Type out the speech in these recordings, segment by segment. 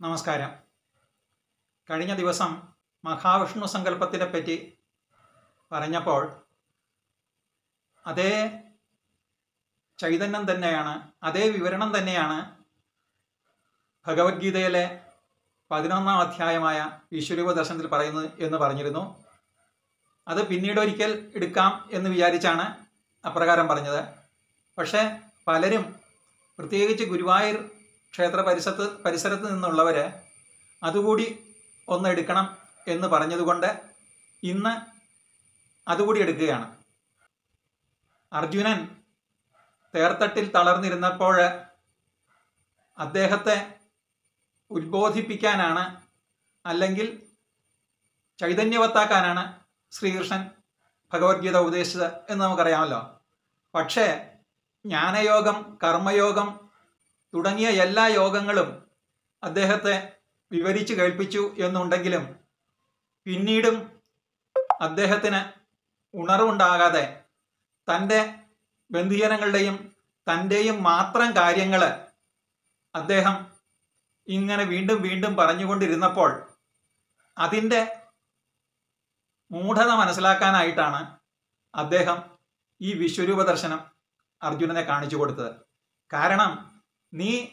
നമസ്കാരം. കഴിഞ്ഞ ദിവസം മഹാവിഷ്ണു സങ്കല്പത്തിനെ പറ്റി പറഞ്ഞപ്പോൾ അതേ ചൈതന്യം തന്നെയാണ് അതേ വിവരണം തന്നെയാണ് ഭഗവത്ഗീതയിലെ പതിനൊന്നാം അധ്യായമായ ഈശ്വരൂപ ദർശനത്തിൽ പറയുന്നത് എന്ന് പറഞ്ഞിരുന്നു. അത് പിന്നീട് ഒരിക്കൽ എടുക്കാം എന്ന് വിചാരിച്ചാണ് അപ്രകാരം പറഞ്ഞത്. പക്ഷേ പലരും പ്രത്യേകിച്ച് ഗുരുവായൂർ ക്ഷേത്ര പരിസരത്ത് പരിസരത്ത് നിന്നുള്ളവർ അതുകൂടി ഒന്ന് എടുക്കണം എന്ന് പറഞ്ഞതുകൊണ്ട് ഇന്ന് അതുകൂടി എടുക്കുകയാണ്. അർജുനൻ തേർത്തട്ടിൽ തളർന്നിരുന്നപ്പോൾ അദ്ദേഹത്തെ ഉത്ബോധിപ്പിക്കാനാണ് അല്ലെങ്കിൽ ചൈതന്യവത്താക്കാനാണ് ശ്രീകൃഷ്ണൻ ഭഗവത്ഗീത ഉപദേശിച്ചത് എന്ന് നമുക്കറിയാമല്ലോ. പക്ഷേ ജ്ഞാനയോഗം കർമ്മയോഗം തുടങ്ങിയ എല്ലാ യോഗങ്ങളും അദ്ദേഹത്തെ വിവരിച്ചു കേൾപ്പിച്ചു എന്നുണ്ടെങ്കിലും പിന്നീടും അദ്ദേഹത്തിന് ഉണർവുണ്ടാകാതെ തന്റെ ബന്ധുജനങ്ങളുടെയും തന്റെയും മാത്രം കാര്യങ്ങൾ അദ്ദേഹം ഇങ്ങനെ വീണ്ടും വീണ്ടും പറഞ്ഞുകൊണ്ടിരുന്നപ്പോൾ അതിന്റെ മൂഢത മനസ്സിലാക്കാനായിട്ടാണ് അദ്ദേഹം ഈ വിശ്വരൂപ ദർശനം അർജുനനെ കാണിച്ചു കൊടുത്തത്. കാരണം നീ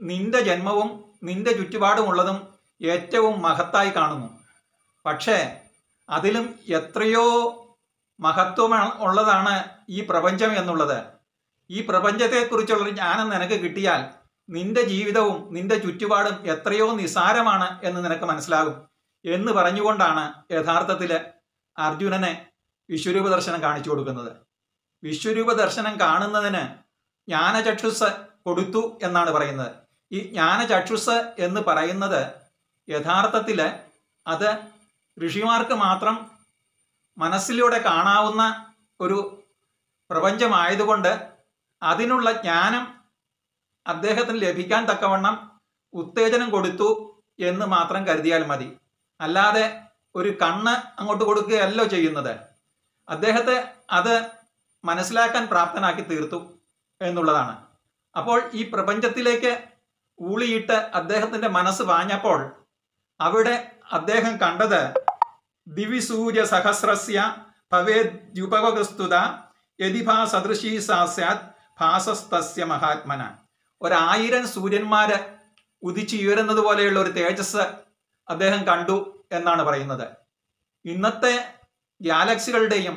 നിന്റെ ജന്മവും നിന്റെ ചുറ്റുപാടുമുള്ളതും ഏറ്റവും മഹത്തായി കാണുന്നു. പക്ഷേ അതിലും എത്രയോ മഹത്വം ഉള്ളതാണ് ഈ പ്രപഞ്ചം എന്നുള്ളത്. ഈ പ്രപഞ്ചത്തെക്കുറിച്ചുള്ള ജ്ഞാനം നിനക്ക് കിട്ടിയാൽ നിന്റെ ജീവിതവും നിന്റെ ചുറ്റുപാടും എത്രയോ നിസാരമാണ് എന്ന് നിനക്ക് മനസ്സിലാകും എന്ന് പറഞ്ഞുകൊണ്ടാണ് യഥാർത്ഥത്തിൽ അർജുനനെ വിശ്വരൂപ ദർശനം കാണിച്ചു കൊടുക്കുന്നത്. വിശ്വരൂപ ദർശനം കാണുന്നതിന് ജ്ഞാനചക്ഷുസ് കൊടുത്തു എന്നാണ് പറയുന്നത്. ഈ ജ്ഞാനചക്ഷുസ് എന്ന് പറയുന്നത് യഥാർത്ഥത്തിൽ അത് ഋഷിമാർക്ക് മാത്രം മനസ്സിലൂടെ കാണാവുന്ന ഒരു പ്രപഞ്ചമായതുകൊണ്ട് അതിനുള്ള ജ്ഞാനം അദ്ദേഹത്തിന് ലഭിക്കാൻ തക്കവണ്ണം ഉത്തേജനം കൊടുത്തു എന്ന് മാത്രം കരുതിയാൽ മതി. അല്ലാതെ ഒരു കണ്ണ് അങ്ങോട്ട് കൊടുക്കുകയല്ലോ ചെയ്യുന്നത്. അദ്ദേഹത്തെ അത് മനസ്സിലാക്കാൻ പ്രാപ്തനാക്കി തീർത്തു. എന്നുള്ളതാണ്. അപ്പോൾ ഈ പ്രപഞ്ചത്തിലേക്ക് ഊളിയിട്ട് അദ്ദേഹത്തിന്റെ മനസ്സ് വാഞ്ഞപ്പോൾ അവിടെ അദ്ദേഹം കണ്ടത് ദിവിസൂര്യ സഹസ്രസ്യ ഭവേദ്യുപവസ്തുത യതിഭാ സദൃശീ സാസ്യാത് ഭാസസ്തസ്യ മഹാത്മന. ഒരായിരം സൂര്യന്മാര് ഉദിച്ചുയരുന്നത് പോലെയുള്ള ഒരു തേജസ് അദ്ദേഹം കണ്ടു എന്നാണ് പറയുന്നത്. ഇന്നത്തെ ഗാലക്സികളുടെയും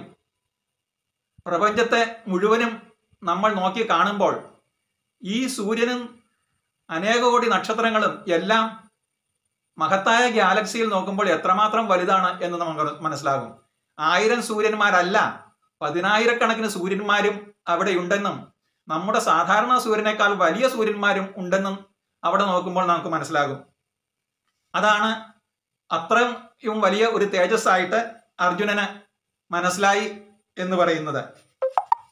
പ്രപഞ്ചത്തെ മുഴുവനും നമ്മൾ നോക്കി കാണുമ്പോൾ ഈ സൂര്യനും അനേക കോടി നക്ഷത്രങ്ങളും എല്ലാം മഹത്തായ ഗാലക്സിയിൽ നോക്കുമ്പോൾ എത്രമാത്രം വലുതാണ് എന്ന് നമുക്ക് മനസ്സിലാകും. ആയിരം സൂര്യന്മാരല്ല പതിനായിരക്കണക്കിന് സൂര്യന്മാരും അവിടെ ഉണ്ടെന്നും നമ്മുടെ സാധാരണ സൂര്യനേക്കാൾ വലിയ സൂര്യന്മാരും ഉണ്ടെന്നും അവിടെ നോക്കുമ്പോൾ നമുക്ക് മനസ്സിലാകും. അതാണ് അത്രയും വലിയ ഒരു തേജസ്സായിട്ട് അർജുനന് മനസ്സിലായി എന്ന് പറയുന്നത്.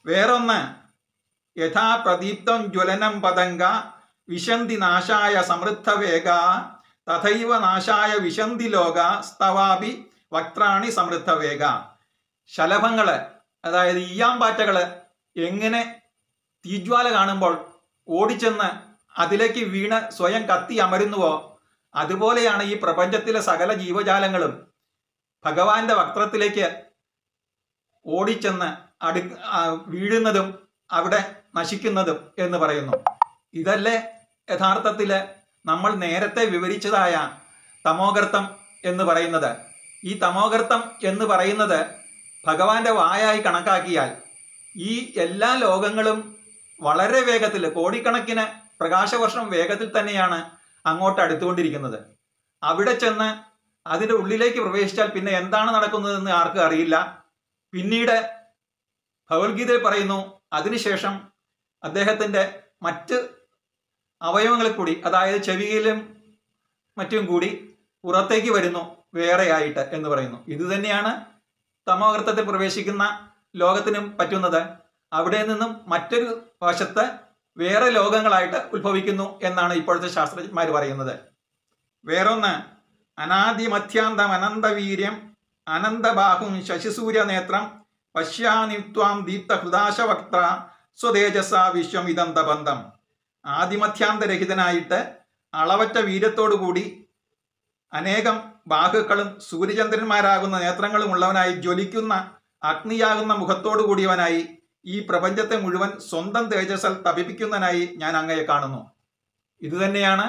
വേറൊന്ന് യഥാ പ്രദീപ്തം ജ്വലനം പതംഗ വിശന്തി നാശായ സമൃദ്ധവേഗ തഥൈവ നാശായ വിശന്തി ലോക സ്തവാപി വക്രാണി സമൃദ്ധവേഗ. ശലഭങ്ങൾ അതായത് ഈയാമ്പാറ്റകൾ എങ്ങനെ തീജ്വാല കാണുമ്പോൾ ഓടിച്ചെന്ന് അതിലേക്ക് വീണ് സ്വയം കത്തി അമരുന്നുവോ? അതുപോലെയാണ് ഈ പ്രപഞ്ചത്തിലെ സകല ജീവജാലങ്ങളും. ഭഗവാന്റെ വക്രത്തിലേക്ക് ഓടിച്ചെന്ന് അടു വീഴുന്നതും അവിടെ നശിക്കുന്നതും എന്ന് പറയുന്നു. ഇതല്ലേ യഥാർത്ഥത്തിൽ നമ്മൾ നേരത്തെ വിവരിച്ചതായ തമോഗർത്തം എന്ന് പറയുന്നത്. ഈ തമോഗർത്തം എന്ന് പറയുന്നത് ഭഗവാന്റെ വായായി കണക്കാക്കിയാൽ ഈ എല്ലാ ലോകങ്ങളും വളരെ വേഗത്തിൽ കോടിക്കണക്കിന് പ്രകാശവർഷം വേഗത്തിൽ തന്നെയാണ് അങ്ങോട്ട് അടുത്തുകൊണ്ടിരിക്കുന്നത്. അവിടെ ചെന്ന് അതിന്റെ ഉള്ളിലേക്ക് പ്രവേശിച്ചാൽ പിന്നെ എന്താണ് നടക്കുന്നതെന്ന് ആർക്കും അറിയില്ല. പിന്നീട് ഭഗവത്ഗീതയിൽ പറയുന്നു അതിനുശേഷം അദ്ദേഹത്തിന്റെ മറ്റ് അവയവങ്ങളിൽ കൂടി അതായത് ചെവിയിലും മറ്റും കൂടി പുറത്തേക്ക് വരുന്നു വേറെയായിട്ട് എന്ന് പറയുന്നു. ഇത് തന്നെയാണ് തമോകൃത്തത്തിൽ പ്രവേശിക്കുന്ന ലോകത്തിനും പറ്റുന്നത്. അവിടെ നിന്നും മറ്റൊരു വശത്ത് വേറെ ലോകങ്ങളായിട്ട് ഉത്ഭവിക്കുന്നു എന്നാണ് ഇപ്പോഴത്തെ ശാസ്ത്രജ്ഞന്മാർ പറയുന്നത്. വേറൊന്ന് അനാദിമധ്യാന്തം അനന്തവീര്യം അനന്തബാഹും ശശിസൂര്യനേത്രം പശ്യാനിത്വാം ദീപ്ത ഹൃദാശവക്ത്ര സ്വതേജസ വിശ്വം ഇതന്തബന്ധം ആദിമധ്യാന്തരഹിതനായിട്ട് അളവറ്റ വീര്യത്തോടുകൂടി അനേകം ബാഹുക്കളും സൂര്യചന്ദ്രന്മാരാകുന്ന നേത്രങ്ങളും ഉള്ളവനായി ജ്വലിക്കുന്ന അഗ്നിയാകുന്ന മുഖത്തോടു കൂടിയവനായി ഈ പ്രപഞ്ചത്തെ മുഴുവൻ സ്വന്തം തേജസ്സൽ തപിപ്പിക്കുന്നതിനായി ഞാൻ അങ്ങയെ കാണുന്നു. ഇതുതന്നെയാണ്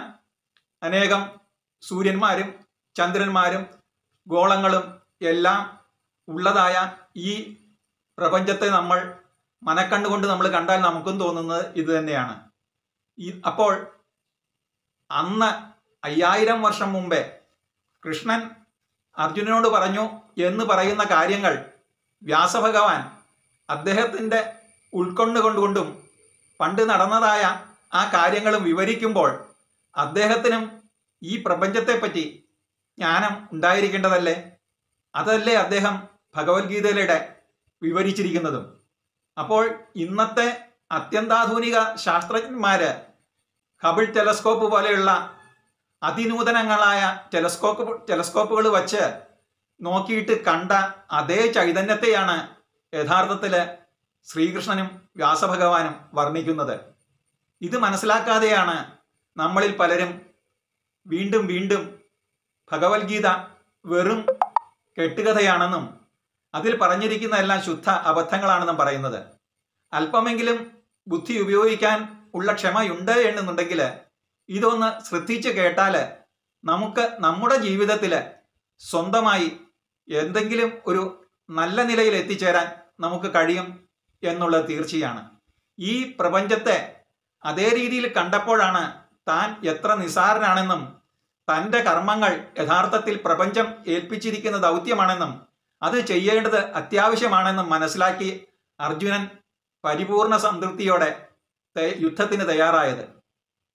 അനേകം സൂര്യന്മാരും ചന്ദ്രന്മാരും ഗോളങ്ങളും എല്ലാം ഉള്ളതായ ഈ പ്രപഞ്ചത്തെ നമ്മൾ മനക്കണ്ണുകൊണ്ട് നമ്മൾ കണ്ടാൽ നമുക്കും തോന്നുന്നത് ഇത് തന്നെയാണ്. അപ്പോൾ അന്ന് അയ്യായിരം വർഷം മുമ്പേ കൃഷ്ണൻ അർജുനനോട് പറഞ്ഞു എന്ന് പറയുന്ന കാര്യങ്ങൾ വ്യാസഭഗവാൻ അദ്ദേഹത്തിന്റെ ഉൾക്കൊണ്ടുകൊണ്ടുകൊണ്ടും പണ്ട് നടന്നതായ ആ കാര്യങ്ങളും വിവരിക്കുമ്പോൾ അദ്ദേഹത്തിനും ഈ പ്രപഞ്ചത്തെപ്പറ്റി ജ്ഞാനം ഉണ്ടായിരിക്കേണ്ടതല്ലേ? അതല്ലേ അദ്ദേഹം ഭഗവത്ഗീതയിലൂടെ വിവരിച്ചിരിക്കുന്നതും. അപ്പോൾ ഇന്നത്തെ അത്യന്താധുനിക ശാസ്ത്രജ്ഞന്മാര് ഹബിൾ ടെലസ്കോപ്പ് പോലെയുള്ള അതിനൂതനങ്ങളായ ടെലസ്കോപ്പ് ടെലസ്കോപ്പുകൾ വച്ച് നോക്കിയിട്ട് കണ്ട അതേ ചൈതന്യത്തെയാണ് യഥാർത്ഥത്തിൽ ശ്രീകൃഷ്ണനും വ്യാസഭഗവാനും വർണിക്കുന്നത്. ഇത് മനസ്സിലാക്കാതെയാണ് നമ്മളിൽ പലരും വീണ്ടും വീണ്ടും ഭഗവത്ഗീത വെറും കെട്ടുകഥയാണെന്നും അതിൽ പറഞ്ഞിരിക്കുന്ന എല്ലാം ശുദ്ധ അബദ്ധങ്ങളാണെന്നും പറയുന്നത്. അല്പമെങ്കിലും ബുദ്ധി ഉപയോഗിക്കാൻ ഉള്ള ക്ഷമയുണ്ട് എന്നുണ്ടെങ്കിൽ ഇതൊന്ന് ശ്രദ്ധിച്ച് കേട്ടാൽ നമുക്ക് നമ്മുടെ ജീവിതത്തിൽ സ്വന്തമായി എന്തെങ്കിലും ഒരു നല്ല നിലയിൽ എത്തിച്ചേരാൻ നമുക്ക് കഴിയും എന്നുള്ളത് തീർച്ചയാണ്. ഈ പ്രപഞ്ചത്തെ അതേ രീതിയിൽ കണ്ടപ്പോഴാണ് താൻ എത്ര നിസാരനാണെന്നും തന്റെ കർമ്മങ്ങൾ യഥാർത്ഥത്തിൽ പ്രപഞ്ചം ഏൽപ്പിച്ചിരിക്കുന്ന ദൗത്യമാണെന്നും അത് ചെയ്യേണ്ടത് അത്യാവശ്യമാണെന്ന് മനസ്സിലാക്കി അർജുനൻ പരിപൂർണ സംതൃപ്തിയോടെ യുദ്ധത്തിന് തയ്യാറായത്.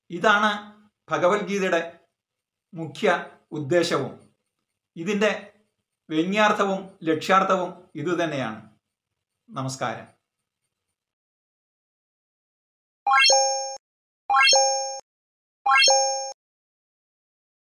ഇതാണ് ഭഗവത്ഗീതയുടെ മുഖ്യ ഉദ്ദേശവും. ഇതിന്റെ വ്യംഗ്യാർത്ഥവും ലക്ഷ്യാർത്ഥവും ഇതുതന്നെയാണ് നമസ്കാരം.